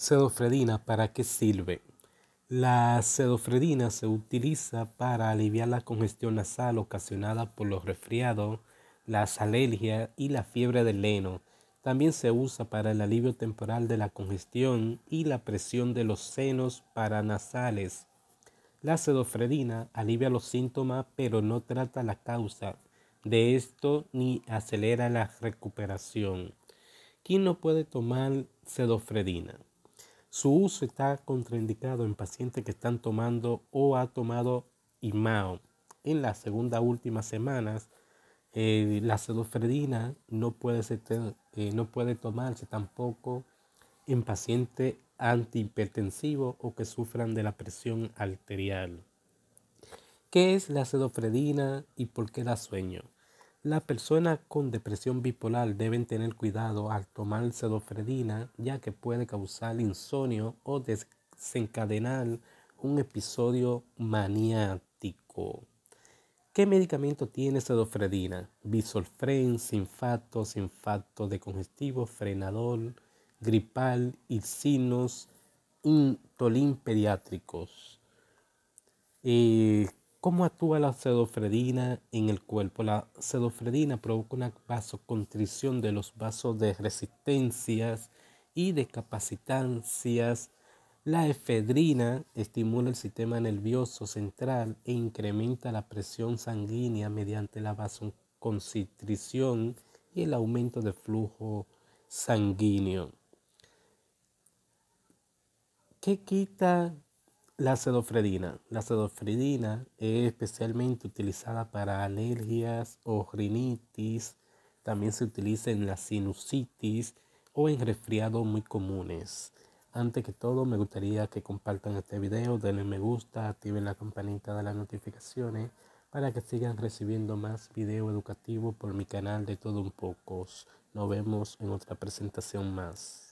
Cedofredina, ¿para qué sirve? La cedofredina se utiliza para aliviar la congestión nasal ocasionada por los resfriados, las alergias y la fiebre del heno. También se usa para el alivio temporal de la congestión y la presión de los senos paranasales. La cedofredina alivia los síntomas pero no trata la causa de esto ni acelera la recuperación. ¿Quién no puede tomar cedofredina? Su uso está contraindicado en pacientes que están tomando o ha tomado IMAO. En las segunda últimas semanas, eh, la cedofredina no puede, eh, no puede tomarse tampoco en pacientes antihipertensivos o que sufran de la presión arterial. ¿Qué es la cedofredina y por qué da sueño? Las personas con depresión bipolar deben tener cuidado al tomar cedofredina ya que puede causar insomnio o desencadenar un episodio maniático. ¿Qué medicamento tiene cedofredina? Bisolfren, sinfato, sinfato de congestivo, frenador, gripal, irsinos, intolín pediátricos. Eh, ¿Cómo actúa la cedofredina en el cuerpo? La cedofredina provoca una vasoconstricción de los vasos de resistencias y de capacitancias. La efedrina estimula el sistema nervioso central e incrementa la presión sanguínea mediante la vasoconstricción y el aumento de flujo sanguíneo. ¿Qué quita la cedofredina. La cedofredina es especialmente utilizada para alergias o rinitis. También se utiliza en la sinusitis o en resfriados muy comunes. Antes que todo, me gustaría que compartan este video, denle me gusta, activen la campanita de las notificaciones para que sigan recibiendo más video educativo por mi canal de todo un poco. Nos vemos en otra presentación más.